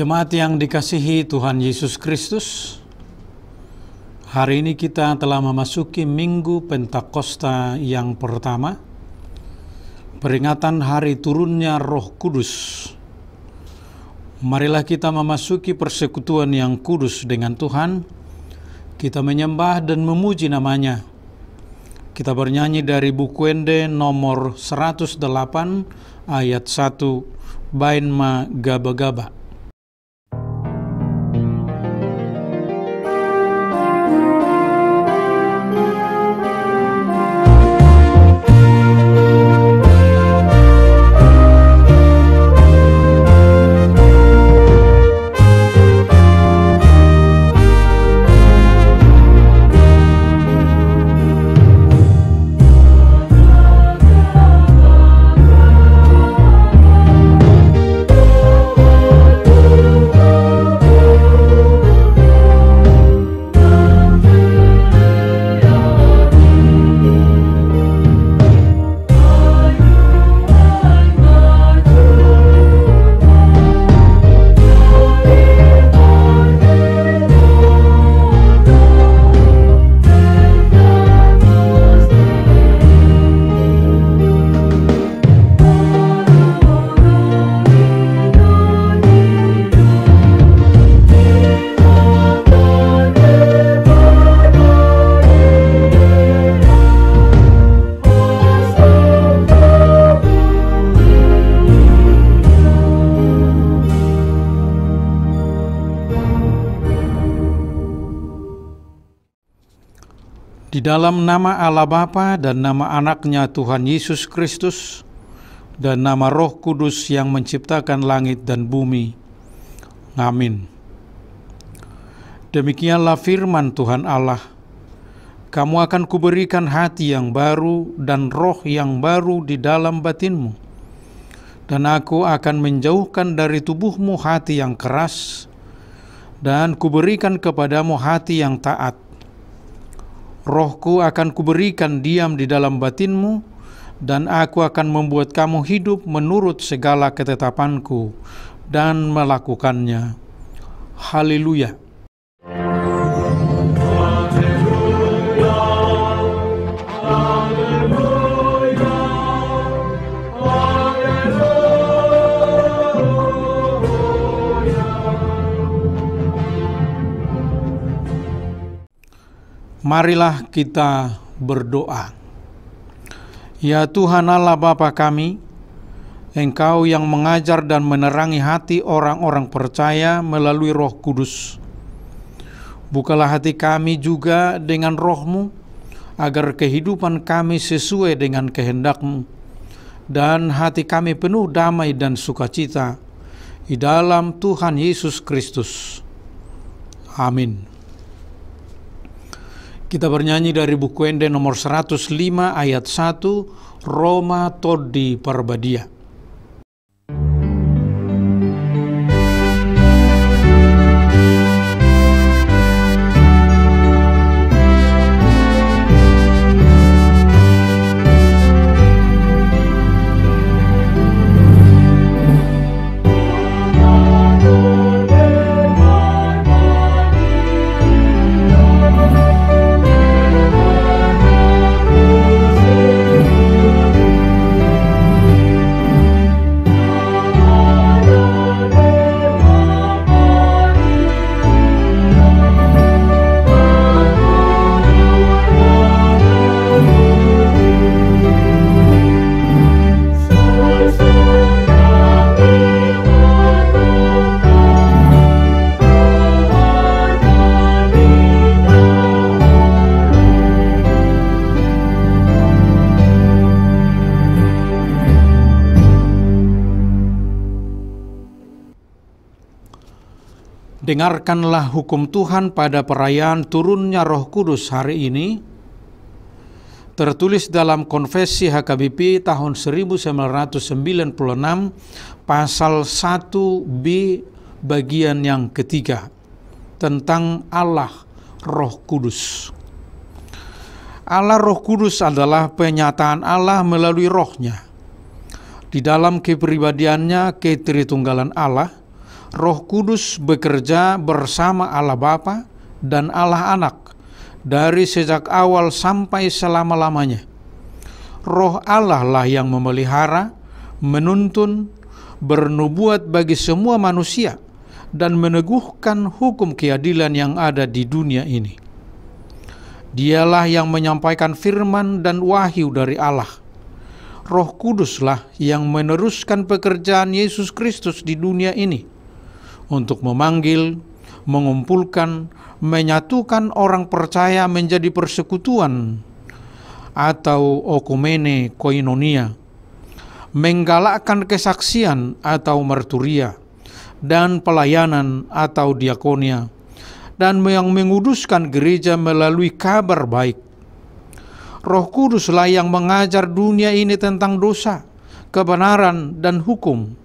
Jemaat yang dikasihi Tuhan Yesus Kristus, hari ini kita telah memasuki Minggu Pentakosta yang pertama, peringatan hari turunnya Roh Kudus. Marilah kita memasuki persekutuan yang kudus dengan Tuhan, kita menyembah dan memuji namanya. Kita bernyanyi dari buku Ende nomor 108 ayat 1, Bain ma gaba-gaba. Dalam nama Allah Bapa dan nama anaknya Tuhan Yesus Kristus dan nama Roh Kudus yang menciptakan langit dan bumi. Amin. Demikianlah firman Tuhan Allah. Kamu akan kuberikan hati yang baru dan roh yang baru di dalam batinmu. Dan aku akan menjauhkan dari tubuhmu hati yang keras, dan kuberikan kepadamu hati yang taat rohku akan kuberikan diam di dalam batinmu, dan aku akan membuat kamu hidup menurut segala ketetapanku dan melakukannya. Haleluya! Marilah kita berdoa. Ya Tuhan Allah Bapa kami, Engkau yang mengajar dan menerangi hati orang-orang percaya melalui roh kudus. Bukalah hati kami juga dengan rohmu, agar kehidupan kami sesuai dengan kehendakmu, dan hati kami penuh damai dan sukacita di dalam Tuhan Yesus Kristus. Amin. Kita bernyanyi dari buku Ende nomor 105 ayat 1 Roma Todi Parbadia. Dengarkanlah hukum Tuhan pada perayaan turunnya Roh Kudus hari ini. Tertulis dalam Konfesi HKBP tahun 1996 pasal 1b bagian yang ketiga tentang Allah Roh Kudus. Allah Roh Kudus adalah penyataan Allah melalui rohnya. Di dalam kepribadiannya, ketritunggalan Allah, Roh Kudus bekerja bersama Allah Bapa dan Allah Anak dari sejak awal sampai selama-lamanya. Roh Allah lah yang memelihara, menuntun, bernubuat bagi semua manusia, dan meneguhkan hukum keadilan yang ada di dunia ini. Dialah yang menyampaikan firman dan wahyu dari Allah. Roh Kuduslah yang meneruskan pekerjaan Yesus Kristus di dunia ini untuk memanggil, mengumpulkan, menyatukan orang percaya menjadi persekutuan atau okumene koinonia, menggalakkan kesaksian atau marturia, dan pelayanan atau diakonia, dan yang menguduskan gereja melalui kabar baik. Roh Kuduslah yang mengajar dunia ini tentang dosa, kebenaran, dan hukum.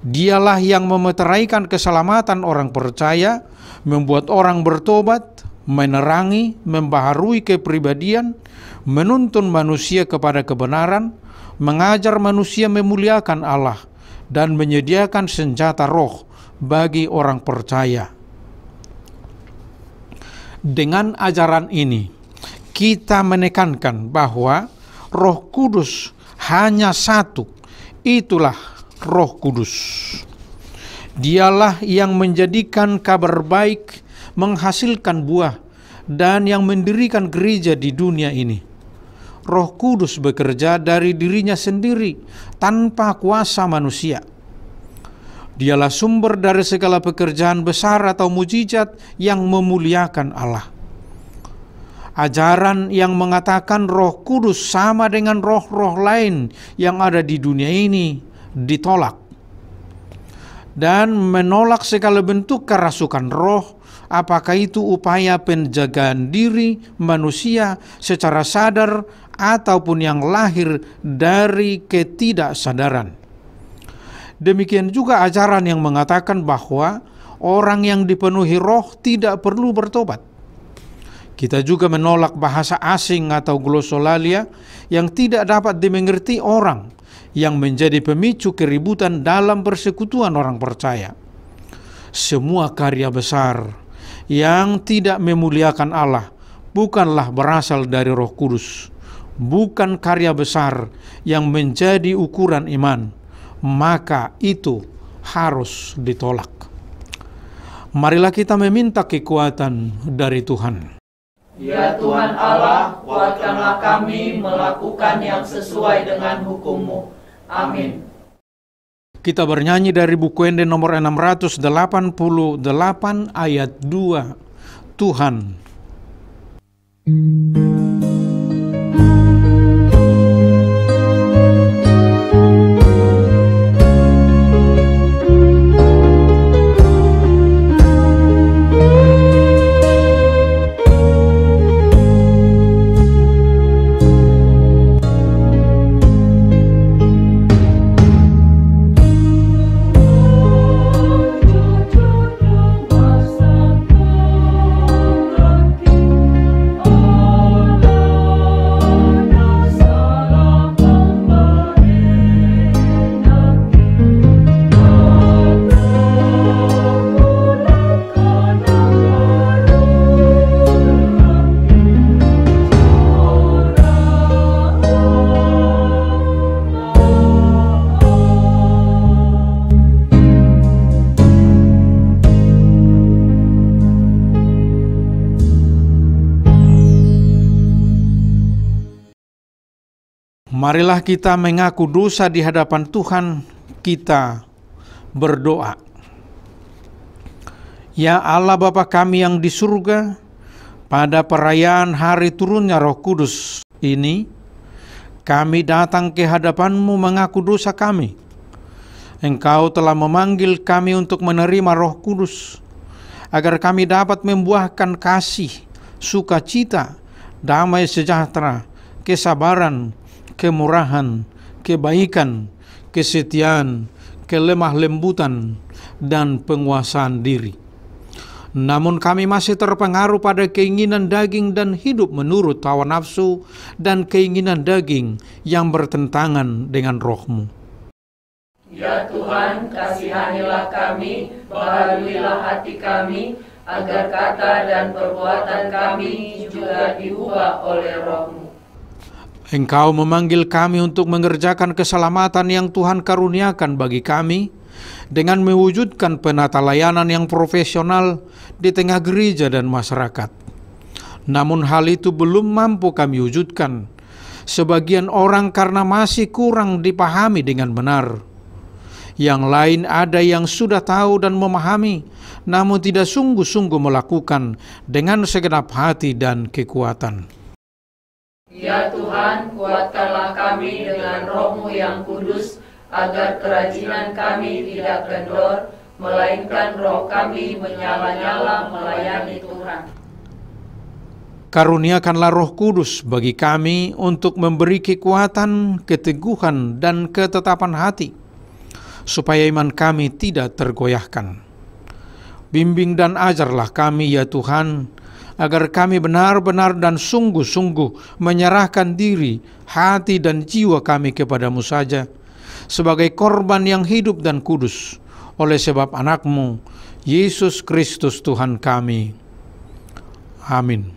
Dialah yang memeteraikan keselamatan orang percaya, membuat orang bertobat, menerangi, membaharui kepribadian, menuntun manusia kepada kebenaran, mengajar manusia memuliakan Allah, dan menyediakan senjata roh bagi orang percaya. Dengan ajaran ini, kita menekankan bahwa Roh Kudus hanya satu, itulah Roh Kudus. Dialah yang menjadikan kabar baik menghasilkan buah dan yang mendirikan gereja di dunia ini. Roh Kudus bekerja dari dirinya sendiri tanpa kuasa manusia. Dialah sumber dari segala pekerjaan besar atau mujizat yang memuliakan Allah. Ajaran yang mengatakan Roh Kudus sama dengan roh-roh lain yang ada di dunia ini ditolak dan menolak segala bentuk kerasukan roh, apakah itu upaya penjagaan diri manusia secara sadar ataupun yang lahir dari ketidaksadaran. Demikian juga ajaran yang mengatakan bahwa orang yang dipenuhi roh tidak perlu bertobat. Kita juga menolak bahasa asing atau glosolalia yang tidak dapat dimengerti orang yang menjadi pemicu keributan dalam persekutuan orang percaya. Semua karya besar yang tidak memuliakan Allah bukanlah berasal dari Roh Kudus, bukan karya besar yang menjadi ukuran iman maka itu harus ditolak. Marilah kita meminta kekuatan dari Tuhan. Ya Tuhan Allah, kuatkanlah kami melakukan yang sesuai dengan hukum-Mu. Amin. Kita bernyanyi dari buku Ende nomor 688 ayat 2. Tuhan. Marilah kita mengaku dosa di hadapan Tuhan, kita berdoa. Ya Allah Bapa kami yang di surga, pada perayaan hari turunnya Roh Kudus ini, kami datang ke hadapanmu mengaku dosa kami. Engkau telah memanggil kami untuk menerima Roh Kudus, agar kami dapat membuahkan kasih, sukacita, damai sejahtera, kesabaran, kemurahan, kebaikan, kesetiaan, kelemah lembutan, dan penguasaan diri. Namun kami masih terpengaruh pada keinginan daging dan hidup menurut hawa nafsu dan keinginan daging yang bertentangan dengan rohmu. Ya Tuhan, kasihanilah kami, baharuilah hati kami, agar kata dan perbuatan kami juga diubah oleh rohmu. Engkau memanggil kami untuk mengerjakan keselamatan yang Tuhan karuniakan bagi kami dengan mewujudkan penata layanan yang profesional di tengah gereja dan masyarakat. Namun hal itu belum mampu kami wujudkan. Sebagian orang karena masih kurang dipahami dengan benar. Yang lain ada yang sudah tahu dan memahami, namun tidak sungguh-sungguh melakukan dengan segenap hati dan kekuatan. Ya Tuhan, kuatkanlah kami dengan rohmu yang kudus, agar kerajinan kami tidak kendor, melainkan roh kami menyala-nyala melayani Tuhan. Karuniakanlah roh kudus bagi kami untuk memberi kekuatan, keteguhan, dan ketetapan hati, supaya iman kami tidak tergoyahkan. Bimbing dan ajarlah kami ya Tuhan, agar kami benar-benar dan sungguh-sungguh menyerahkan diri, hati, dan jiwa kami kepadamu saja, sebagai korban yang hidup dan kudus, oleh sebab anakmu, Yesus Kristus Tuhan kami. Amin.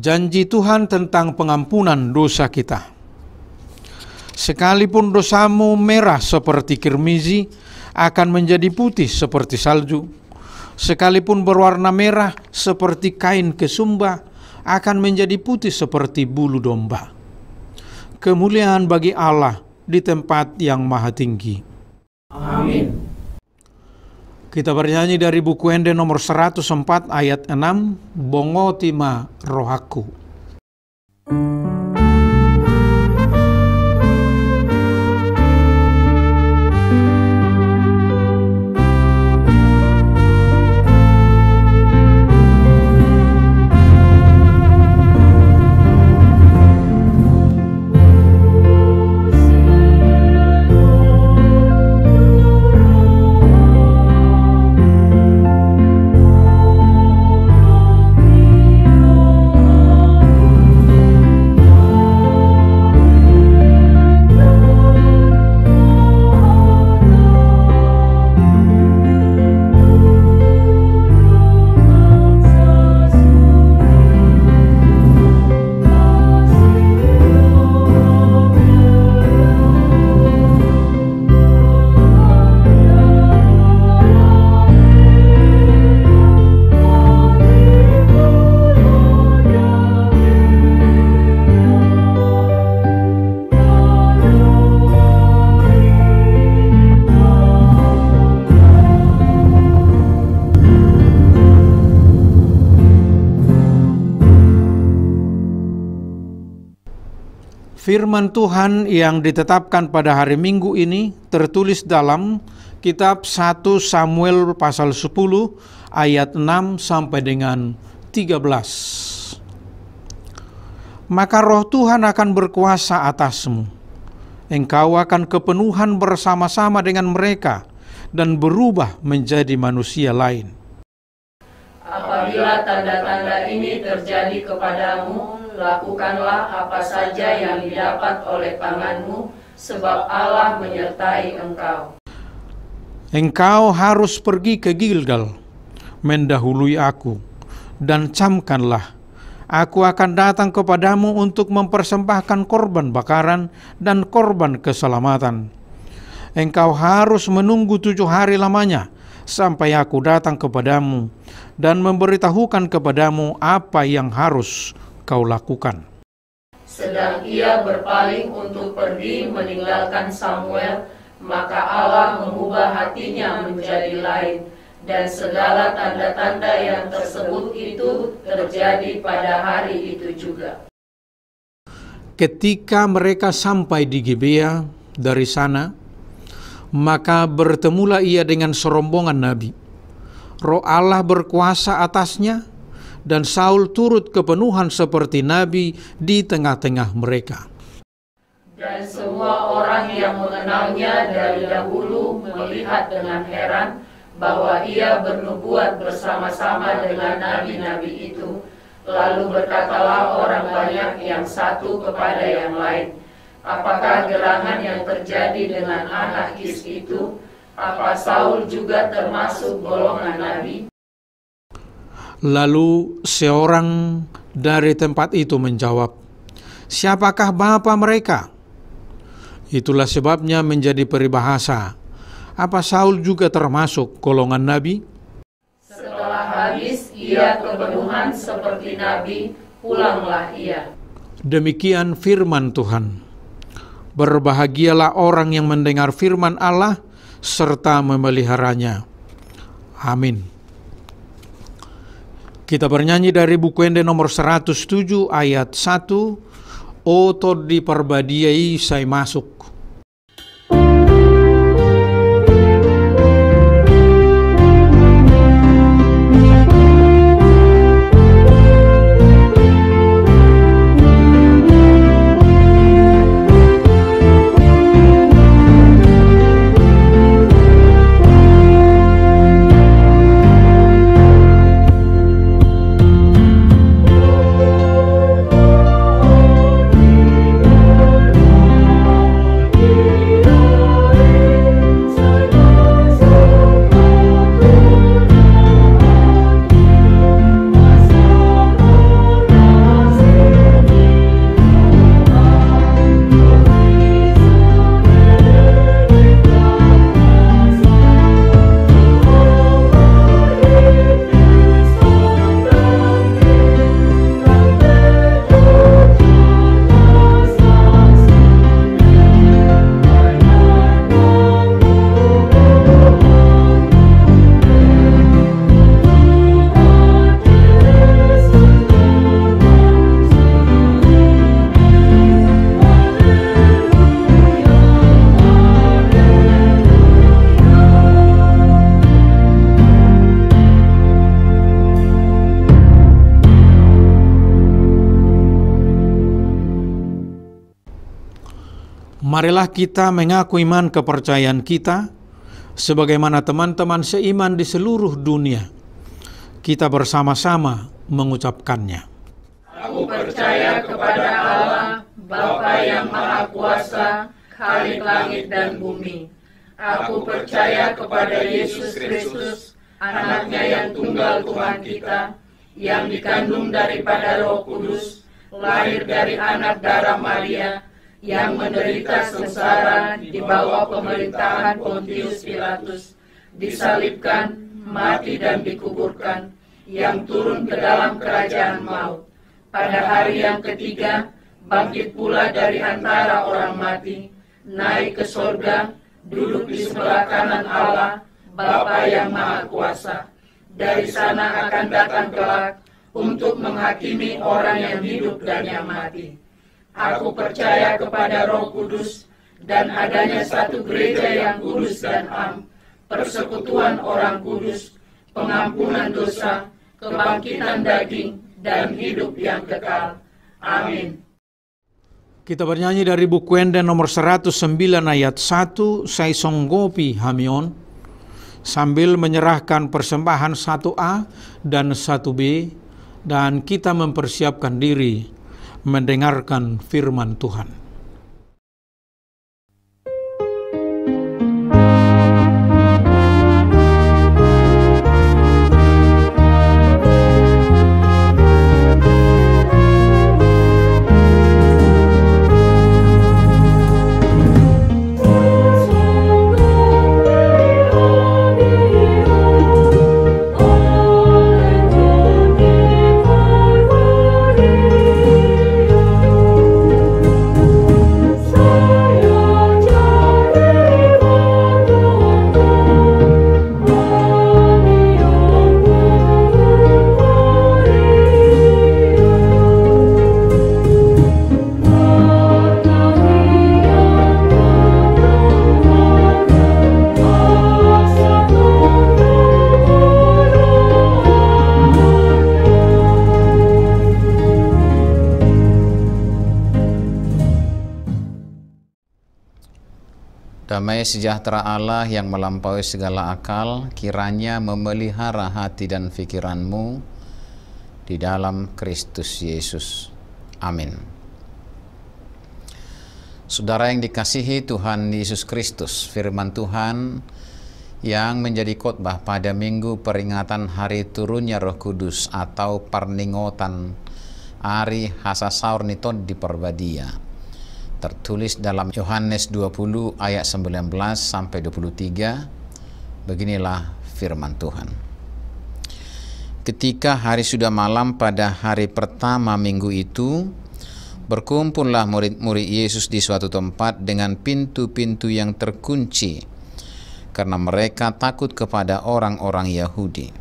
Janji Tuhan tentang pengampunan dosa kita. Sekalipun dosamu merah seperti kirmizi, akan menjadi putih seperti salju. Sekalipun berwarna merah seperti kain kesumba, akan menjadi putih seperti bulu domba. Kemuliaan bagi Allah di tempat yang maha tinggi. Amin. Kita bernyanyi dari buku Ende nomor 104 ayat 6, Bongo Tima Rohaku. Firman Tuhan yang ditetapkan pada hari Minggu ini tertulis dalam kitab 1 Samuel pasal 10 ayat 6 sampai dengan 13. Maka roh Tuhan akan berkuasa atasmu. Engkau akan kepenuhan bersama-sama dengan mereka dan berubah menjadi manusia lain. Apabila tanda-tanda ini terjadi kepadamu, lakukanlah apa saja yang didapat oleh tanganmu, sebab Allah menyertai engkau. Engkau harus pergi ke Gilgal, mendahului aku, dan camkanlah Aku akan datang kepadamu untuk mempersembahkan korban bakaran dan korban keselamatan. Engkau harus menunggu tujuh hari lamanya sampai aku datang kepadamu dan memberitahukan kepadamu apa yang harus kau lakukan. Sedang ia berpaling untuk pergi meninggalkan Samuel, maka Allah mengubah hatinya menjadi lain dan segala tanda-tanda yang tersebut itu terjadi pada hari itu juga. Ketika mereka sampai di Gibea dari sana, maka bertemulah ia dengan serombongan nabi. Roh Allah berkuasa atasnya, dan Saul turut kepenuhan seperti nabi di tengah-tengah mereka. Dan semua orang yang mengenalnya dari dahulu melihat dengan heran bahwa ia bernubuat bersama-sama dengan nabi-nabi itu. Lalu berkatalah orang banyak yang satu kepada yang lain, Apakah gerangan yang terjadi dengan anak Kis itu? Apa Saul juga termasuk golongan nabi? Lalu seorang dari tempat itu menjawab, Siapakah bapa mereka? Itulah sebabnya menjadi peribahasa apa Saul juga termasuk golongan nabi? Setelah habis ia kepenuhan seperti nabi, pulanglah ia. Demikian firman Tuhan. Berbahagialah orang yang mendengar firman Allah serta memeliharanya. Amin. Kita bernyanyi dari buku Ende nomor 107 ayat 1. O todi perbadiai saya masuk Marilah kita mengaku iman kepercayaan kita sebagaimana teman-teman seiman di seluruh dunia. Kita bersama-sama mengucapkannya. Aku percaya kepada Allah, Bapa yang Maha Kuasa, Khalik langit dan bumi. Aku percaya kepada Yesus Kristus, anaknya yang tunggal Tuhan kita, yang dikandung daripada roh kudus, lahir dari anak darah Maria, yang menderita sengsara di bawah pemerintahan Pontius Pilatus, disalibkan, mati dan dikuburkan, yang turun ke dalam kerajaan maut. Pada hari yang ketiga, bangkit pula dari antara orang mati, naik ke sorga, duduk di sebelah kanan Allah, Bapa yang Maha Kuasa. Dari sana akan datang kelak untuk menghakimi orang yang hidup dan yang mati. Aku percaya kepada Roh Kudus dan adanya satu gereja yang kudus dan am, persekutuan orang kudus, pengampunan dosa, kebangkitan daging, dan hidup yang kekal. Amin. Kita bernyanyi dari buku Ende nomor 109 ayat 1, Saya Songgopi Hamion, sambil menyerahkan persembahan 1A dan 1B, dan kita mempersiapkan diri mendengarkan firman Tuhan. Sejahtera Allah yang melampaui segala akal kiranya memelihara hati dan pikiranmu di dalam Kristus Yesus. Amin. Saudara yang dikasihi Tuhan Yesus Kristus, firman Tuhan yang menjadi khotbah pada minggu peringatan hari turunnya Roh Kudus atau perningotan Ari Hasasaur Niton di Perbadia tertulis dalam Yohanes 20 ayat 19 sampai 23 beginilah firman Tuhan ketika hari sudah malam pada hari pertama minggu itu berkumpullah murid-murid Yesus di suatu tempat dengan pintu-pintu yang terkunci karena mereka takut kepada orang-orang Yahudi.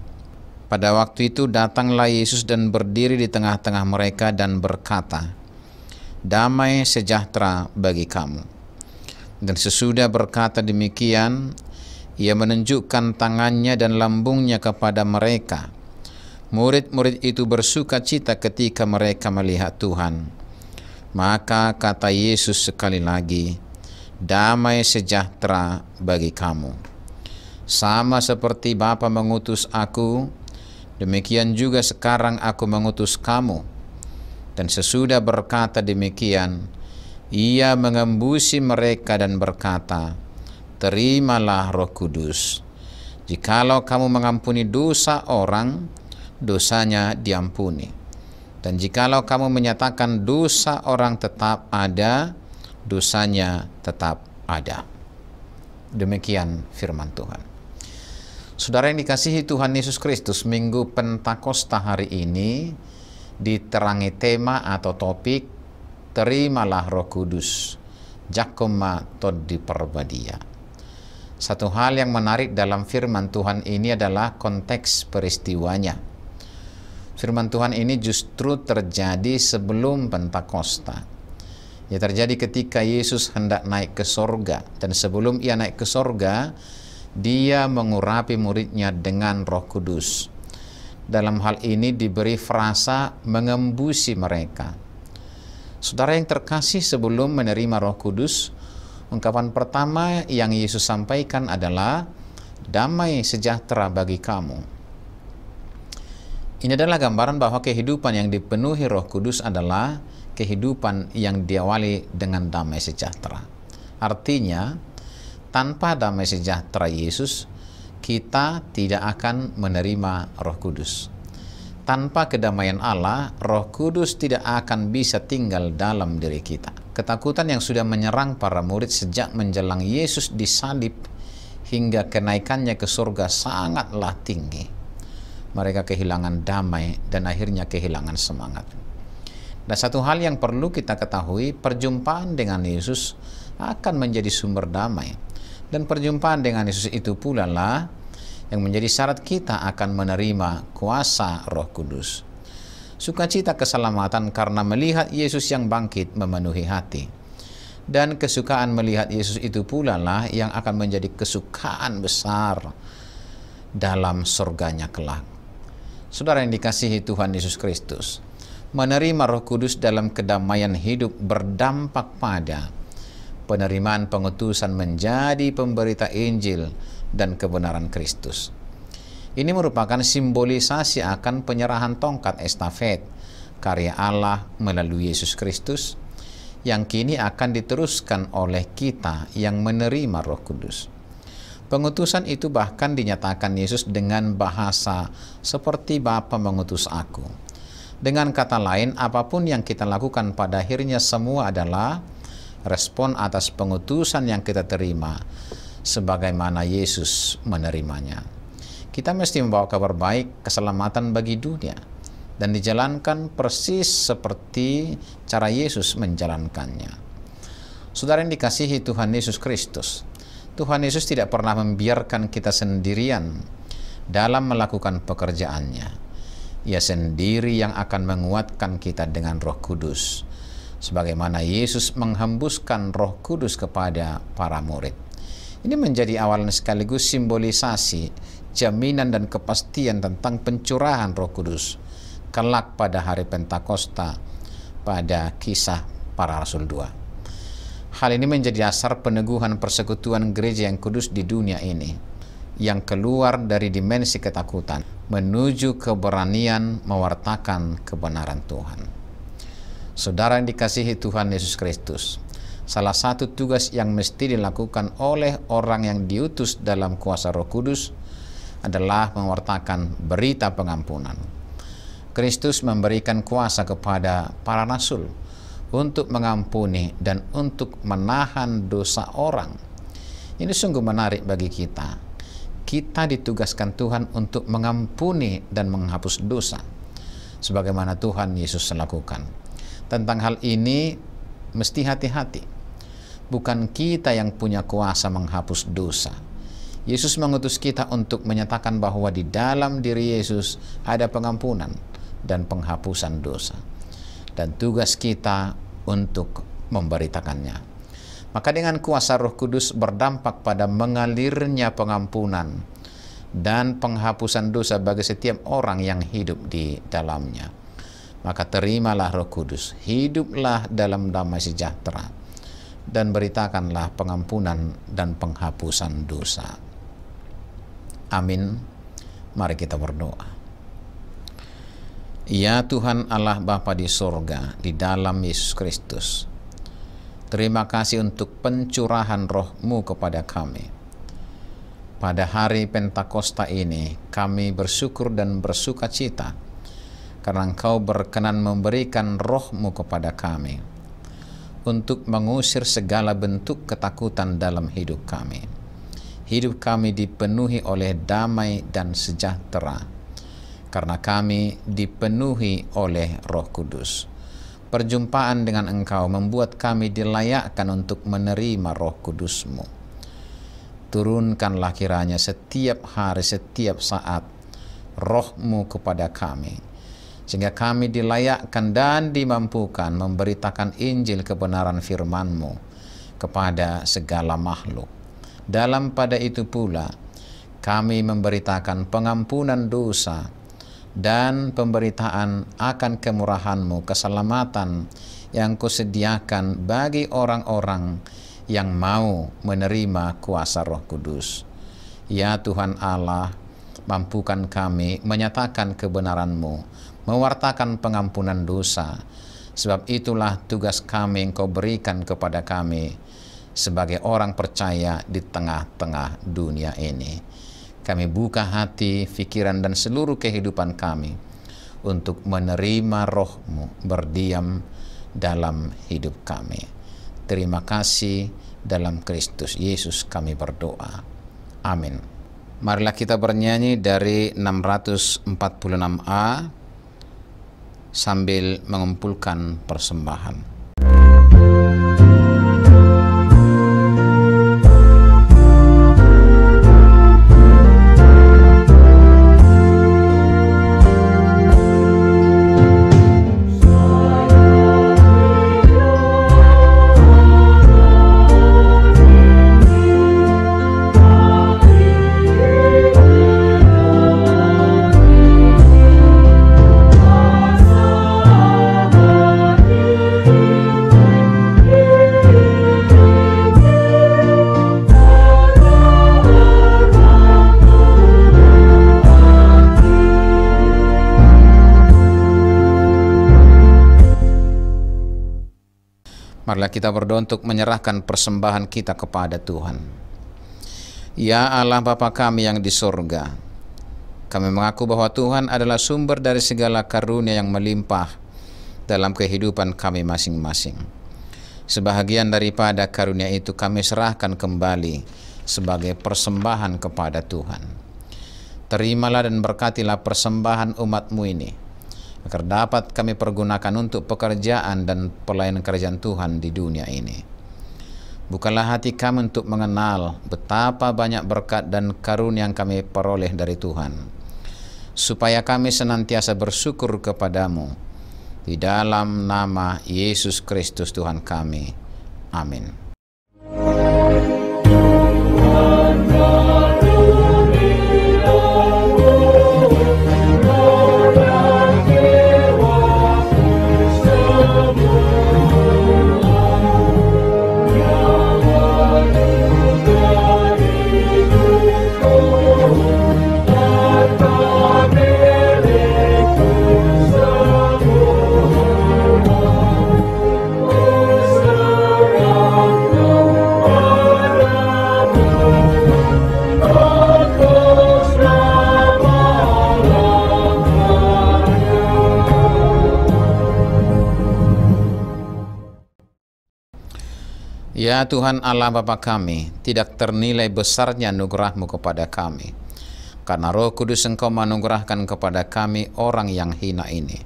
Pada waktu itu datanglah Yesus dan berdiri di tengah-tengah mereka dan berkata, damai sejahtera bagi kamu. Dan sesudah berkata demikian, ia menunjukkan tangannya dan lambungnya kepada mereka. Murid-murid itu bersuka cita ketika mereka melihat Tuhan. Maka kata Yesus sekali lagi, damai sejahtera bagi kamu. Sama seperti Bapa mengutus aku, demikian juga sekarang aku mengutus kamu dan sesudah berkata demikian, ia mengembusi mereka dan berkata, Terimalah roh kudus. Jikalau kamu mengampuni dosa orang, dosanya diampuni. Dan jikalau kamu menyatakan dosa orang tetap ada, dosanya tetap ada. Demikian firman Tuhan. Saudara yang dikasihi Tuhan Yesus Kristus, Minggu Pentakosta hari ini diterangi tema atau topik terimalah roh kudus. Jakoma di perbadia satu hal yang menarik dalam firman Tuhan ini adalah konteks peristiwanya. Firman Tuhan ini justru terjadi sebelum Pentakosta. Ya terjadi ketika Yesus hendak naik ke sorga dan sebelum ia naik ke sorga dia mengurapi muridnya dengan roh kudus dalam hal ini diberi frasa mengembusi mereka. Saudara yang terkasih sebelum menerima Roh Kudus, ungkapan pertama yang Yesus sampaikan adalah damai sejahtera bagi kamu. Ini adalah gambaran bahwa kehidupan yang dipenuhi Roh Kudus adalah kehidupan yang diawali dengan damai sejahtera. Artinya, tanpa damai sejahtera Yesus, kita tidak akan menerima Roh Kudus. Tanpa kedamaian Allah, Roh Kudus tidak akan bisa tinggal dalam diri kita. Ketakutan yang sudah menyerang para murid sejak menjelang Yesus disalib hingga kenaikannya ke surga sangatlah tinggi. Mereka kehilangan damai dan akhirnya kehilangan semangat. Dan satu hal yang perlu kita ketahui, perjumpaan dengan Yesus akan menjadi sumber damai. Dan perjumpaan dengan Yesus itu pula lah yang menjadi syarat kita akan menerima kuasa Roh Kudus. Sukacita keselamatan karena melihat Yesus yang bangkit memenuhi hati. Dan kesukaan melihat Yesus itu pula lah yang akan menjadi kesukaan besar dalam surganya kelak. Saudara yang dikasihi Tuhan Yesus Kristus, menerima Roh Kudus dalam kedamaian hidup berdampak pada penerimaan pengutusan menjadi pemberita Injil dan kebenaran Kristus. Ini merupakan simbolisasi akan penyerahan tongkat estafet karya Allah melalui Yesus Kristus yang kini akan diteruskan oleh kita yang menerima Roh Kudus. Pengutusan itu bahkan dinyatakan Yesus dengan bahasa seperti Bapa mengutus aku. Dengan kata lain, apa pun yang kita lakukan pada akhirnya semua adalah respon atas pengutusan yang kita terima sebagaimana Yesus menerimanya. Kita mesti membawa kabar baik keselamatan bagi dunia dan dijalankan persis seperti cara Yesus menjalankannya. Saudara yang dikasihi Tuhan Yesus Kristus, Tuhan Yesus tidak pernah membiarkan kita sendirian dalam melakukan pekerjaannya. Ia sendiri yang akan menguatkan kita dengan Roh Kudus, sebagaimana Yesus menghembuskan Roh Kudus kepada para murid. Ini menjadi awal sekaligus simbolisasi jaminan dan kepastian tentang pencurahan Roh Kudus kelak pada hari Pentakosta pada kisah para rasul dua. Hal ini menjadi dasar peneguhan persekutuan gereja yang kudus di dunia ini, yang keluar dari dimensi ketakutan menuju keberanian mewartakan kebenaran Tuhan. Saudara yang dikasihi Tuhan Yesus Kristus, salah satu tugas yang mesti dilakukan oleh orang yang diutus dalam kuasa Roh Kudus adalah mewartakan berita pengampunan. Kristus memberikan kuasa kepada para rasul untuk mengampuni dan untuk menahan dosa orang. Ini sungguh menarik bagi kita. Kita ditugaskan Tuhan untuk mengampuni dan menghapus dosa, sebagaimana Tuhan Yesus lakukan. Tentang hal ini, mesti hati-hati. Bukan kita yang punya kuasa menghapus dosa. Yesus mengutus kita untuk menyatakan bahwa di dalam diri Yesus ada pengampunan dan penghapusan dosa dan tugas kita untuk memberitakannya. Maka dengan kuasa Roh Kudus berdampak pada mengalirnya pengampunan dan penghapusan dosa bagi setiap orang yang hidup di dalamnya. Maka terimalah Roh Kudus, hiduplah dalam damai sejahtera dan beritakanlah pengampunan dan penghapusan dosa. Amin. Mari kita berdoa. Ya Tuhan Allah Bapa di sorga, di dalam Yesus Kristus. Terima kasih untuk pencurahan rohmu kepada kami. Pada hari Pentakosta ini, kami bersyukur dan bersuka cita karena Engkau berkenan memberikan rohmu kepada kami untuk mengusir segala bentuk ketakutan dalam hidup kami. Hidup kami dipenuhi oleh damai dan sejahtera karena kami dipenuhi oleh Roh Kudus. Perjumpaan dengan Engkau membuat kami dilayakkan untuk menerima Roh Kudusmu. Turunkanlah kiranya setiap hari, setiap saat rohmu kepada kami, sehingga kami dilayakkan dan dimampukan memberitakan Injil kebenaran firman-Mu kepada segala makhluk. Dalam pada itu pula, kami memberitakan pengampunan dosa, dan pemberitaan akan kemurahanmu, keselamatan yang kusediakan bagi orang-orang yang mau menerima kuasa roh kudus. Ya Tuhan Allah, mampukan kami menyatakan kebenaranmu, mewartakan pengampunan dosa, sebab itulah tugas kami yang kau berikan kepada kami sebagai orang percaya di tengah-tengah dunia ini. Kami buka hati, pikiran, dan seluruh kehidupan kami untuk menerima rohmu berdiam dalam hidup kami. Terima kasih dalam Kristus Yesus kami berdoa. Amin. Marilah kita bernyanyi dari 646A sambil mengumpulkan persembahan. Marilah kita berdoa untuk menyerahkan persembahan kita kepada Tuhan. Ya Allah Bapa kami yang di sorga, kami mengaku bahwa Tuhan adalah sumber dari segala karunia yang melimpah dalam kehidupan kami masing-masing. Sebahagian daripada karunia itu kami serahkan kembali sebagai persembahan kepada Tuhan. Terimalah dan berkatilah persembahan umatmu ini, agar dapat kami pergunakan untuk pekerjaan dan pelayanan kerajaan Tuhan di dunia ini. Bukalah hati kami untuk mengenal betapa banyak berkat dan karunia yang kami peroleh dari Tuhan, supaya kami senantiasa bersyukur kepadamu di dalam nama Yesus Kristus Tuhan kami. Amin. Ya Tuhan Allah Bapa kami, tidak ternilai besarnya anugerahmu kepada kami. Karena roh kudus engkau menganugerahkan kepada kami orang yang hina ini.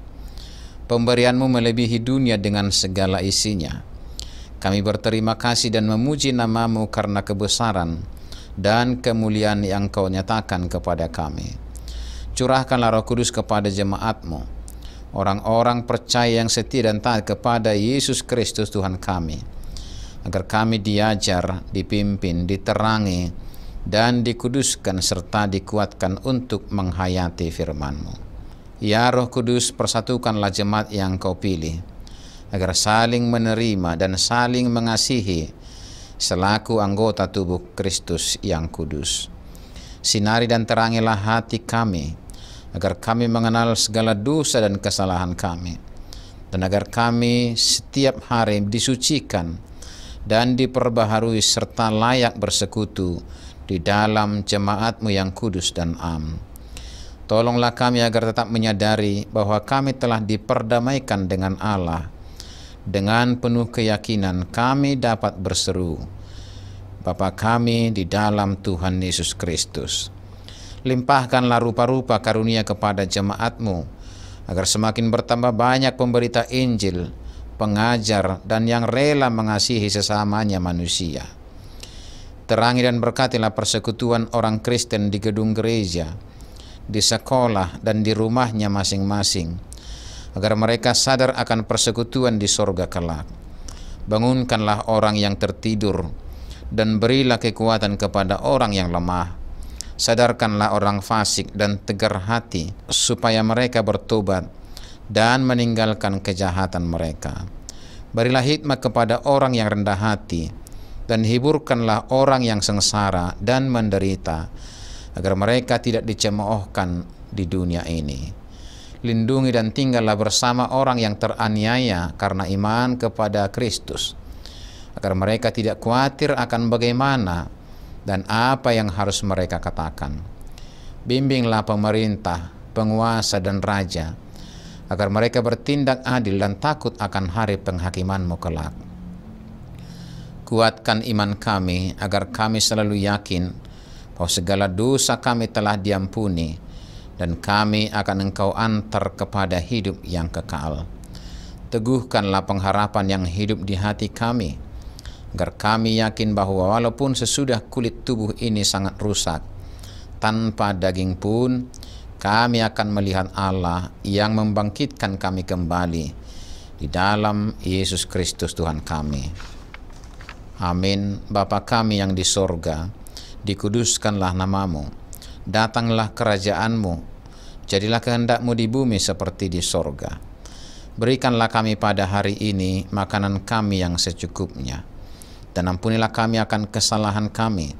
Pemberianmu melebihi dunia dengan segala isinya. Kami berterima kasih dan memuji namamu karena kebesaran dan kemuliaan yang kau nyatakan kepada kami. Curahkanlah roh kudus kepada jemaatmu, orang-orang percaya yang setia dan taat kepada Yesus Kristus Tuhan kami agar kami diajar, dipimpin, diterangi, dan dikuduskan serta dikuatkan untuk menghayati firman-Mu. Ya Roh Kudus, persatukanlah jemaat yang Kau pilih, agar saling menerima dan saling mengasihi selaku anggota tubuh Kristus yang kudus. Sinari dan terangilah hati kami, agar kami mengenal segala dosa dan kesalahan kami, dan agar kami setiap hari disucikan, dan diperbaharui serta layak bersekutu di dalam jemaatmu yang kudus dan am. Tolonglah kami agar tetap menyadari bahwa kami telah diperdamaikan dengan Allah. Dengan penuh keyakinan kami dapat berseru, Bapa kami di dalam Tuhan Yesus Kristus. Limpahkanlah rupa-rupa karunia kepada jemaatmu, agar semakin bertambah banyak pemberita Injil, pengajar, dan yang rela mengasihi sesamanya manusia. Terangi dan berkatilah persekutuan orang Kristen di gedung gereja, di sekolah, dan di rumahnya masing-masing, agar mereka sadar akan persekutuan di sorga kelak. Bangunkanlah orang yang tertidur, dan berilah kekuatan kepada orang yang lemah. Sadarkanlah orang fasik dan tegar hati, supaya mereka bertobat dan meninggalkan kejahatan mereka. Berilah hikmat kepada orang yang rendah hati, dan hiburkanlah orang yang sengsara dan menderita, agar mereka tidak dicemoohkan di dunia ini. Lindungi dan tinggallah bersama orang yang teraniaya karena iman kepada Kristus, agar mereka tidak khawatir akan bagaimana dan apa yang harus mereka katakan. Bimbinglah pemerintah, penguasa, dan raja, agar mereka bertindak adil dan takut akan hari penghakimanmu kelak. Kuatkan iman kami agar kami selalu yakin bahwa segala dosa kami telah diampuni dan kami akan engkau antar kepada hidup yang kekal. Teguhkanlah pengharapan yang hidup di hati kami, agar kami yakin bahwa walaupun sesudah kulit tubuh ini sangat rusak, tanpa daging pun, kami akan melihat Allah yang membangkitkan kami kembali di dalam Yesus Kristus Tuhan kami. Amin. Bapa kami yang di sorga, dikuduskanlah namamu, datanglah kerajaanmu, jadilah kehendakmu di bumi seperti di sorga. Berikanlah kami pada hari ini makanan kami yang secukupnya, dan ampunilah kami akan kesalahan kami,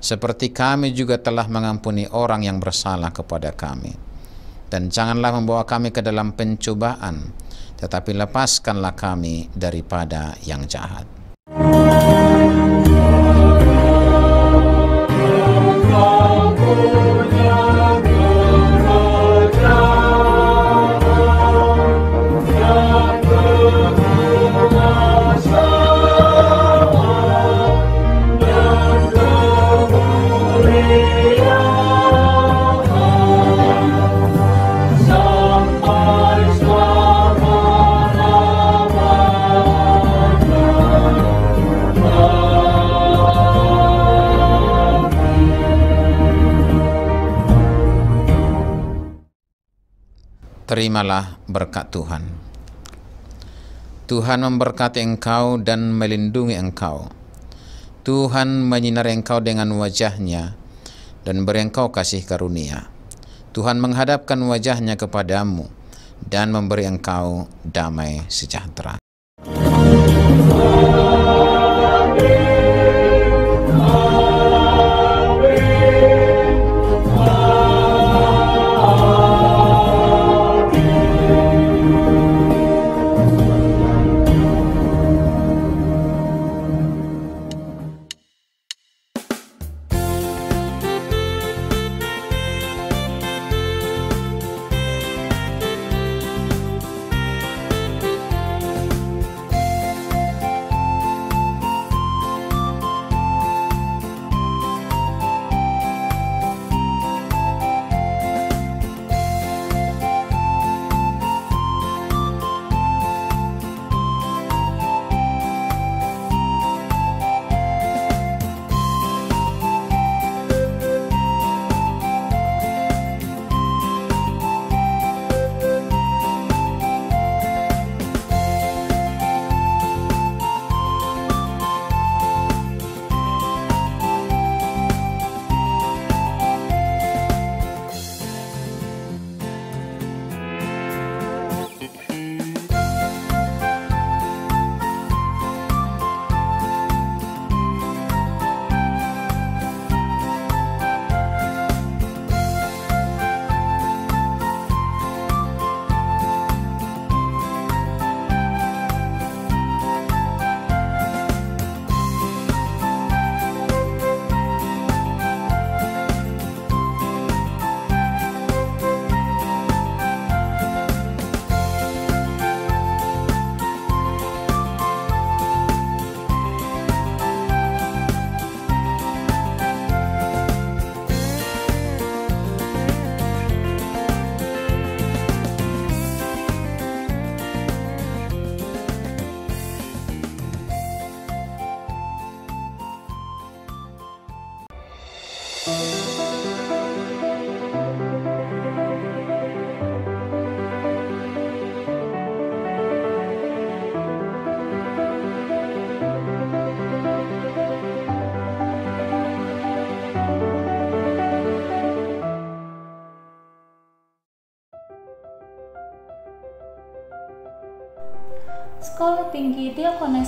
seperti kami juga telah mengampuni orang yang bersalah kepada kami. Dan janganlah membawa kami ke dalam pencobaan, tetapi lepaskanlah kami daripada yang jahat. Terimalah berkat Tuhan. Tuhan memberkati engkau dan melindungi engkau. Tuhan menyinari engkau dengan wajahnya dan beri engkau kasih karunia. Tuhan menghadapkan wajahnya kepadamu dan memberi engkau damai sejahtera.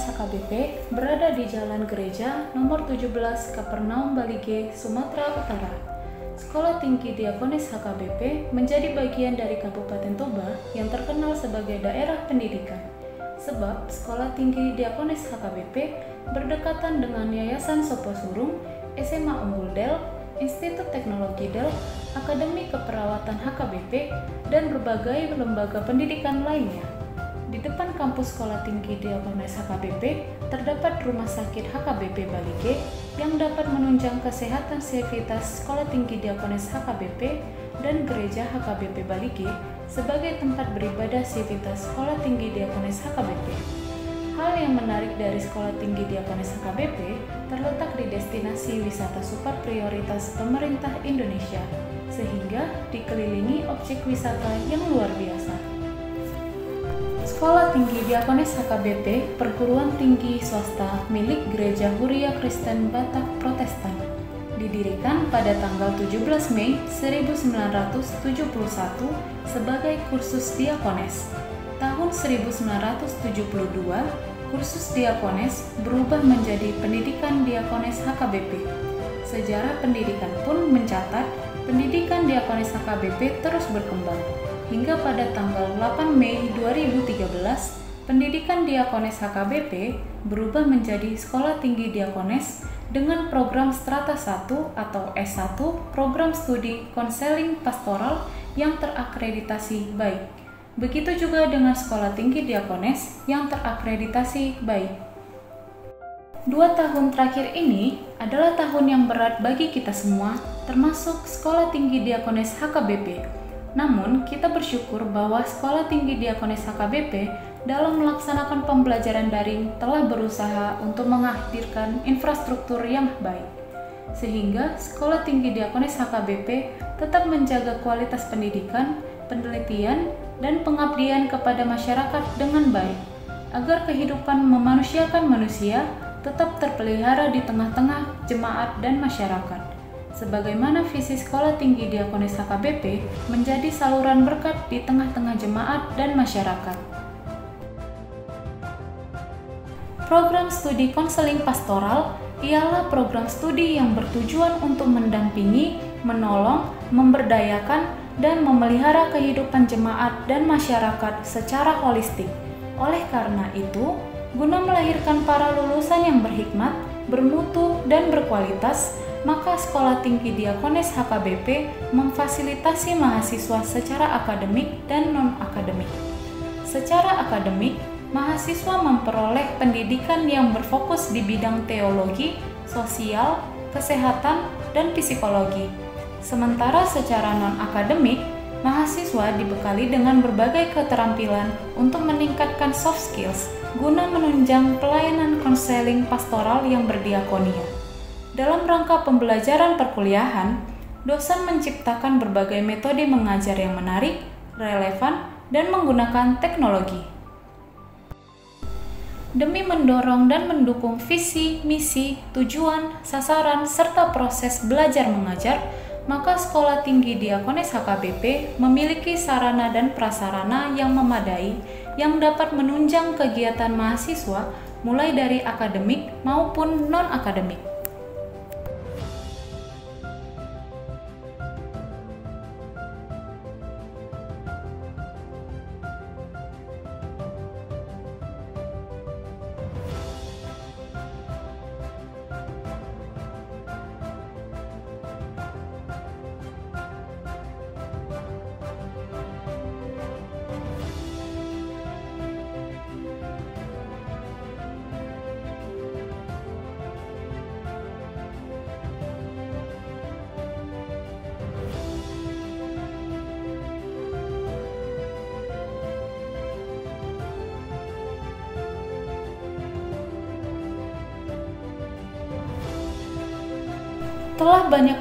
HKBP berada di Jalan Gereja nomor 17 Kapernaum Balige, Sumatera Utara. Sekolah Tinggi Diakones HKBP menjadi bagian dari Kabupaten Toba yang terkenal sebagai daerah pendidikan. Sebab Sekolah Tinggi Diakones HKBP berdekatan dengan Yayasan Soposurung, SMA Umbul Del, Institut Teknologi Del, Akademi Keperawatan HKBP, dan berbagai lembaga pendidikan lainnya. Di depan kampus Sekolah Tinggi Diakones HKBP terdapat Rumah Sakit HKBP Balige yang dapat menunjang kesehatan sivitas Sekolah Tinggi Diakones HKBP dan Gereja HKBP Balige sebagai tempat beribadah sivitas Sekolah Tinggi Diakones HKBP. Hal yang menarik dari Sekolah Tinggi Diakones HKBP terletak di destinasi wisata super prioritas pemerintah Indonesia, sehingga dikelilingi objek wisata yang luar biasa. Sekolah Tinggi Diakonis HKBP perguruan tinggi swasta milik Gereja Huria Kristen Batak Protestan. Didirikan pada tanggal 17 Mei 1971 sebagai kursus diakones. Tahun 1972, kursus diakones berubah menjadi pendidikan diakones HKBP. Sejarah pendidikan pun mencatat pendidikan diakones HKBP terus berkembang hingga pada tanggal 8 Mei 2013, pendidikan Diakones HKBP berubah menjadi Sekolah Tinggi Diakones dengan program Strata 1 atau S1 program studi konseling pastoral yang terakreditasi baik. Begitu juga dengan Sekolah Tinggi Diakones yang terakreditasi baik. Dua tahun terakhir ini adalah tahun yang berat bagi kita semua, termasuk Sekolah Tinggi Diakones HKBP namun, kita bersyukur bahwa Sekolah Tinggi Diakonis HKBP dalam melaksanakan pembelajaran daring telah berusaha untuk menghadirkan infrastruktur yang baik. Sehingga Sekolah Tinggi Diakonis HKBP tetap menjaga kualitas pendidikan, penelitian, dan pengabdian kepada masyarakat dengan baik, agar kehidupan memanusiakan manusia tetap terpelihara di tengah-tengah jemaat dan masyarakat sebagaimana visi Sekolah Tinggi Diakonis HKBP menjadi saluran berkat di tengah-tengah jemaat dan masyarakat. Program studi konseling pastoral ialah program studi yang bertujuan untuk mendampingi, menolong, memberdayakan, dan memelihara kehidupan jemaat dan masyarakat secara holistik. Oleh karena itu, guna melahirkan para lulusan yang berhikmat, bermutu, dan berkualitas, maka Sekolah Tinggi Diakones HKBP memfasilitasi mahasiswa secara akademik dan non-akademik. Secara akademik, mahasiswa memperoleh pendidikan yang berfokus di bidang teologi, sosial, kesehatan, dan psikologi. Sementara secara non-akademik, mahasiswa dibekali dengan berbagai keterampilan untuk meningkatkan soft skills guna menunjang pelayanan konseling pastoral yang berdiakonia. Dalam rangka pembelajaran perkuliahan, dosen menciptakan berbagai metode mengajar yang menarik, relevan, dan menggunakan teknologi. Demi mendorong dan mendukung visi, misi, tujuan, sasaran, serta proses belajar mengajar, maka Sekolah Tinggi Diakonis HKBP memiliki sarana dan prasarana yang memadai yang dapat menunjang kegiatan mahasiswa mulai dari akademik maupun non-akademik.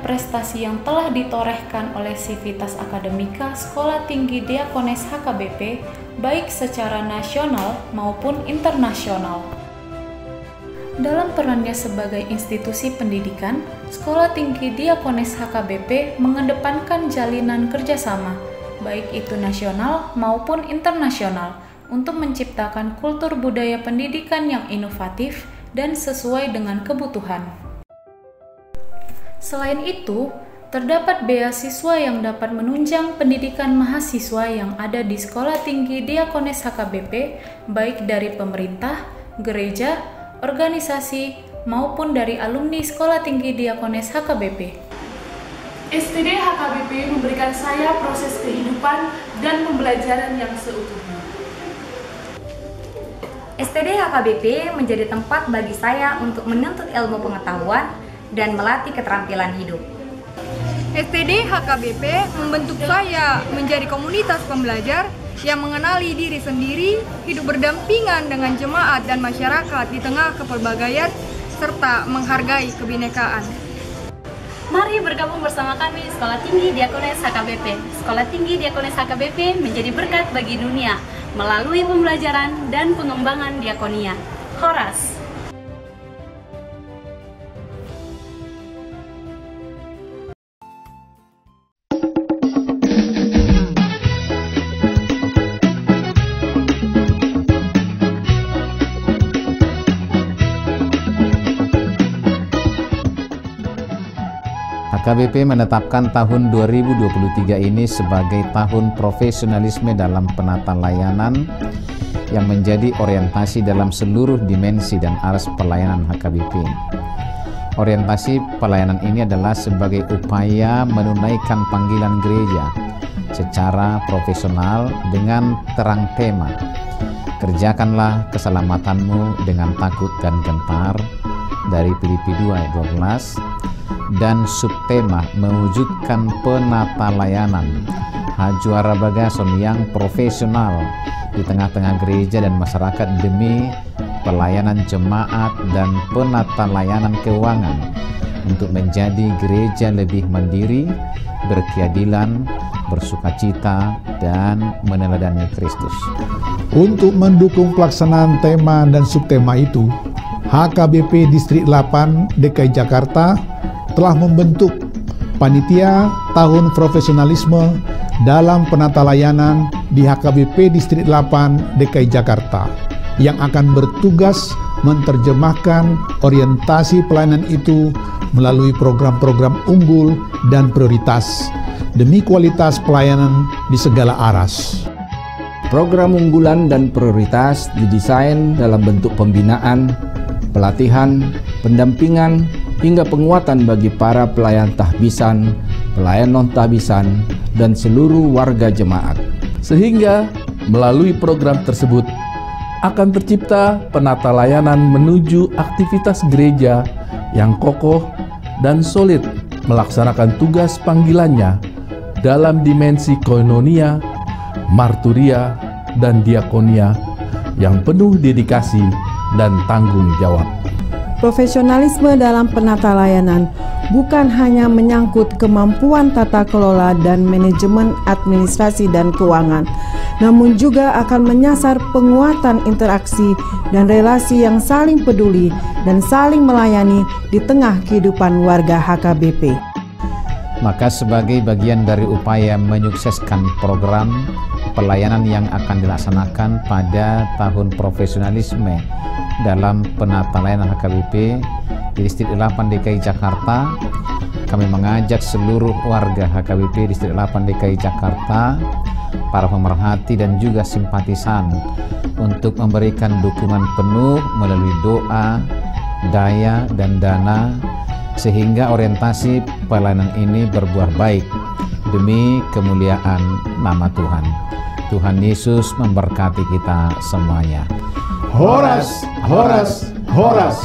Prestasi yang telah ditorehkan oleh Sivitas Akademika Sekolah Tinggi Diakones HKBP, baik secara nasional maupun internasional. Dalam perannya sebagai institusi pendidikan, Sekolah Tinggi Diakones HKBP mengedepankan jalinan kerjasama, baik itu nasional maupun internasional, untuk menciptakan kultur budaya pendidikan yang inovatif dan sesuai dengan kebutuhan. Selain itu, terdapat beasiswa yang dapat menunjang pendidikan mahasiswa yang ada di Sekolah Tinggi Diakones HKBP, baik dari pemerintah, gereja, organisasi, maupun dari alumni Sekolah Tinggi Diakones HKBP. STD HKBP memberikan saya proses kehidupan dan pembelajaran yang seutuhnya. STD HKBP menjadi tempat bagi saya untuk menuntut ilmu pengetahuan dan melatih keterampilan hidup. STD HKBP membentuk saya menjadi komunitas pembelajar yang mengenali diri sendiri, hidup berdampingan dengan jemaat dan masyarakat di tengah kepelbagaian, serta menghargai kebinekaan. Mari bergabung bersama kami Sekolah Tinggi Diakones HKBP. Sekolah Tinggi Diakones HKBP menjadi berkat bagi dunia melalui pembelajaran dan pengembangan diakonia. Horas HKBP menetapkan tahun 2023 ini sebagai tahun profesionalisme dalam penata layanan yang menjadi orientasi dalam seluruh dimensi dan aras pelayanan HKBP. Orientasi pelayanan ini adalah sebagai upaya menunaikan panggilan gereja secara profesional dengan terang tema. Kerjakanlah keselamatanmu dengan takut dan gentar dari Filipi 2 ayat 12 dan subtema mewujudkan penata layanan Hajuara Bagason yang profesional di tengah-tengah gereja dan masyarakat demi pelayanan jemaat dan penata layanan keuangan untuk menjadi gereja lebih mandiri, berkeadilan, bersukacita, dan meneladani Kristus. Untuk mendukung pelaksanaan tema dan subtema itu, HKBP Distrik 8 DKI Jakarta telah membentuk panitia tahun profesionalisme dalam penata layanan di HKBP Distrik 8 DKI Jakarta yang akan bertugas menerjemahkan orientasi pelayanan itu melalui program-program unggul dan prioritas demi kualitas pelayanan di segala aras. Program unggulan dan prioritas didesain dalam bentuk pembinaan, pelatihan, pendampingan, hingga penguatan bagi para pelayan tahbisan, pelayan non-tahbisan, dan seluruh warga jemaat. Sehingga melalui program tersebut akan tercipta penata layanan menuju aktivitas gereja yang kokoh dan solid melaksanakan tugas panggilannya dalam dimensi koinonia, marturia, dan diakonia yang penuh dedikasi dan tanggung jawab. Profesionalisme dalam penata layanan bukan hanya menyangkut kemampuan tata kelola dan manajemen administrasi dan keuangan, namun juga akan menyasar penguatan interaksi dan relasi yang saling peduli dan saling melayani di tengah kehidupan warga HKBP. Maka sebagai bagian dari upaya menyukseskan program pelayanan yang akan dilaksanakan pada tahun profesionalisme dalam penata layanan HKBP di Distrik 8 DKI Jakarta. Kami mengajak seluruh warga HKBP Distrik 8 DKI Jakarta, para pemerhati dan juga simpatisan untuk memberikan dukungan penuh melalui doa, daya, dan dana sehingga orientasi pelayanan ini berbuah baik demi kemuliaan nama Tuhan. Tuhan Yesus memberkati kita semuanya. Horas, horas, horas.